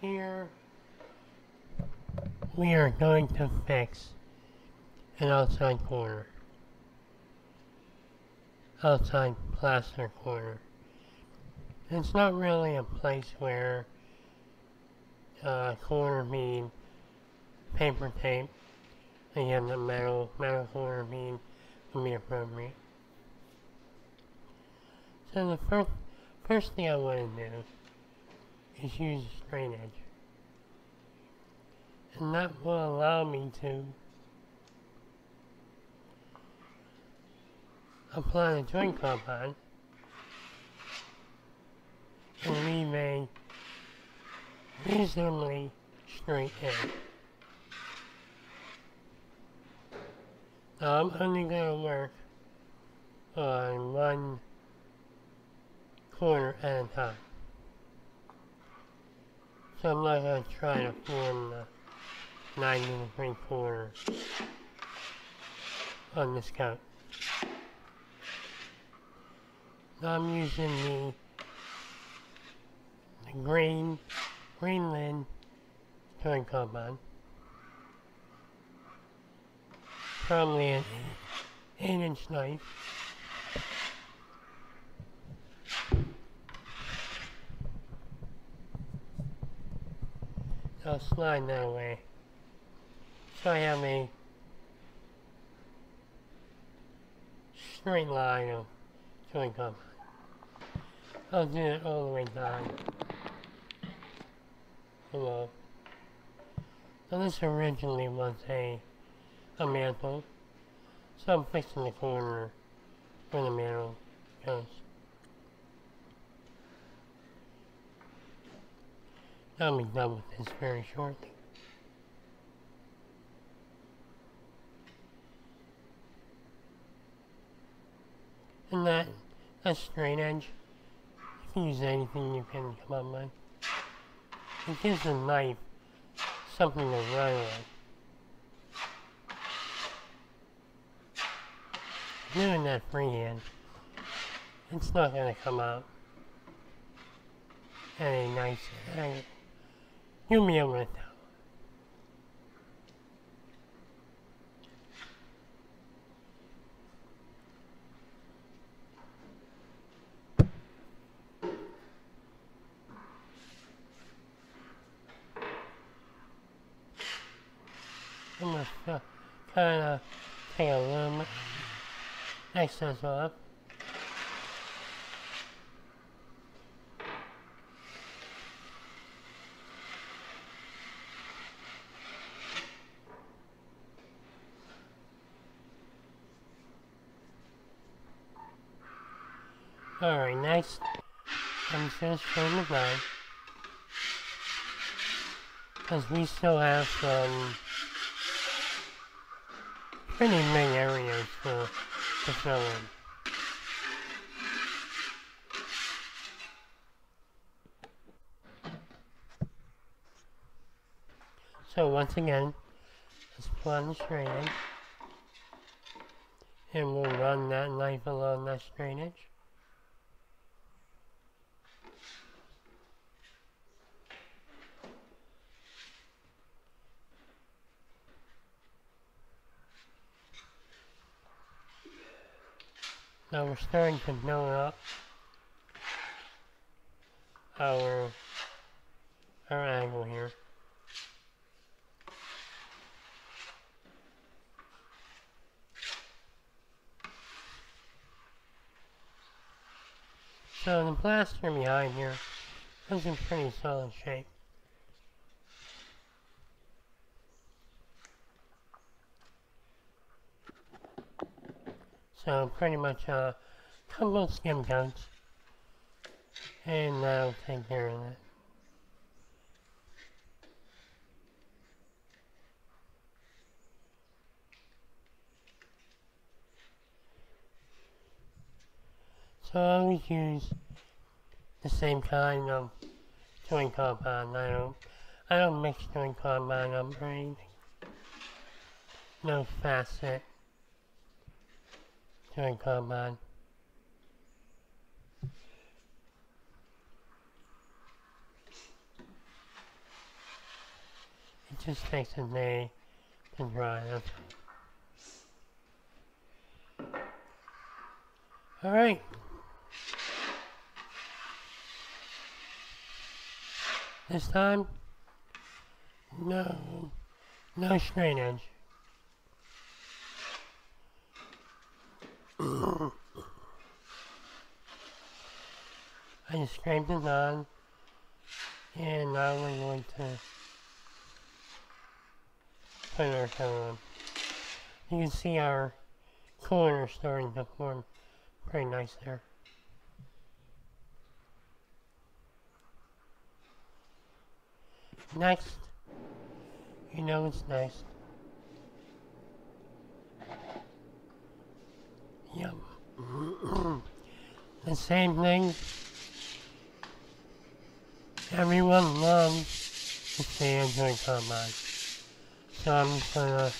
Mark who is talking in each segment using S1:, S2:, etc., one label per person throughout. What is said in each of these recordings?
S1: Here we are going to fix an outside corner. Outside plaster corner. It's not really a place where uh, corner bead, paper tape, you the metal, metal corner bead would be appropriate. So the first, first thing I want to do is use edge. And that will allow me to apply the joint compound and leave a reasonably straight edge. Now I'm only going to work on one corner at a time. So I'm not going to try to form the 90 degree corner on this couch. Now I'm using the, the green, Greenland joint compound. Probably an 8 inch knife. I'll slide that away. So I have a straight line of joint compound. I'll do it all the way down. Hello. Now this originally was a, a mantle, so I'm fixing the corner where the mantle goes. I'll be done with this very shortly. And that, that straight edge, you can use anything you can come up with. It gives the knife something to run with. Doing that freehand, it's not going to come out at a nice angle. You'll be able to tell. I'm gonna uh, kind of take a little bit excess off. Alright, next, I'm just to show the line. Because we still have some pretty big areas to, to fill in. So once again, let's plunge edge. And we'll run that knife along that straight Now we're starting to build up our our angle here. So the plaster behind here is in pretty solid shape. So pretty much a uh, couple skim coats and that'll take care of that. So I always use the same kind of joint compound. I don't I don't mix joint compound up or anything. No facet joint compound. just takes a day to dry. That's all right. This time, no, no straight edge. I just scraped it on, and now we're going to put our coat on. You can see our corner starting to form pretty nice there. Next, you know it's next. The same thing everyone loves the San Android Combine. So I'm just gonna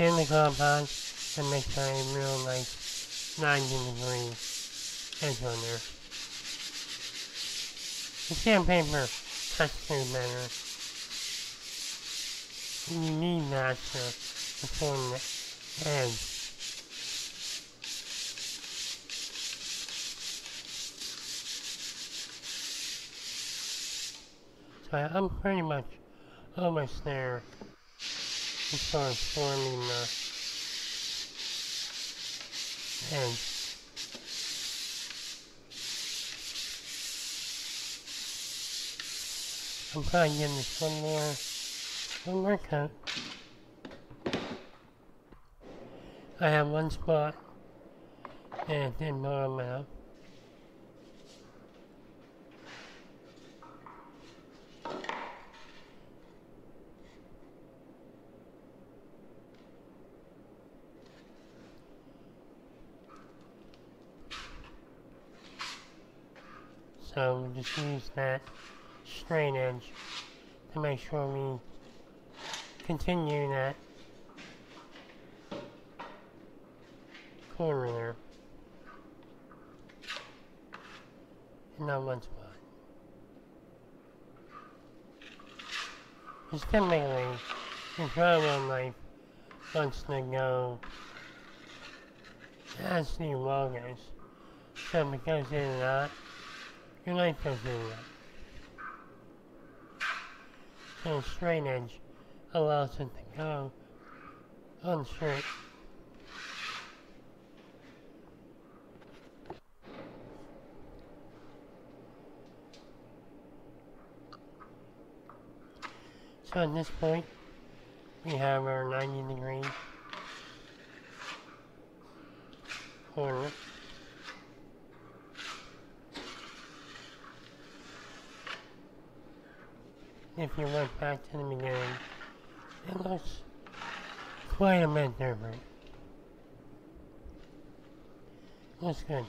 S1: stand the compound and make a real nice 90 degrees on there. The sandpaper cuts through better. You need that to, form the edge. So I'm pretty much almost there as far as forming the edge. I'm probably uh, getting this one more, one more coat. I have one spot and didn't bottom out. So we just use that strain edge to make sure we continue that corner there. And not one spot. Just typically, the drywall knife wants to go as the logos. So because it's not, your knife goes in that. So straight edge allows it to go unstraight. So at this point, we have our 90 degree corner. If you look back to the beginning, it looks quite a bit different. Looks good.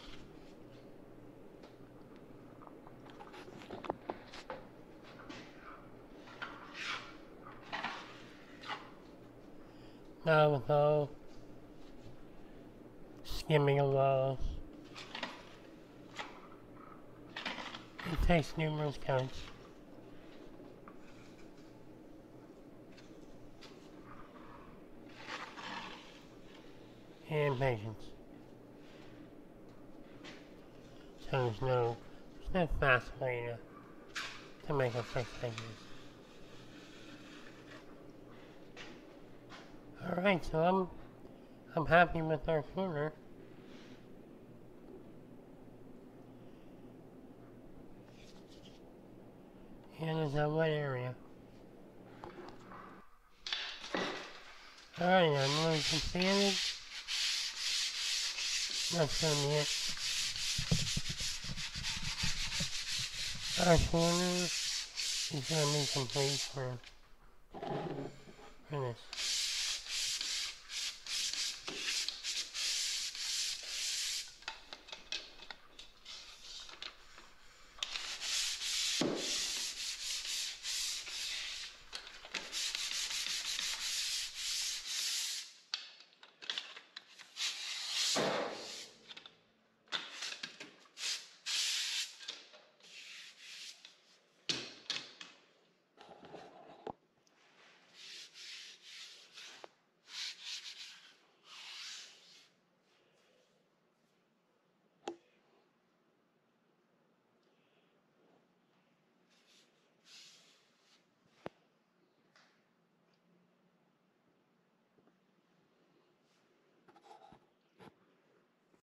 S1: With all skimming walls, it takes numerous counts. and patience. So there's no, there's no fast way to, to make a fix this. Alright, so I'm, I'm happy with our corner. And there's that wet area. Alright, I'm going to sand it. That's gonna be it. Our corner is gonna be complete for, for this.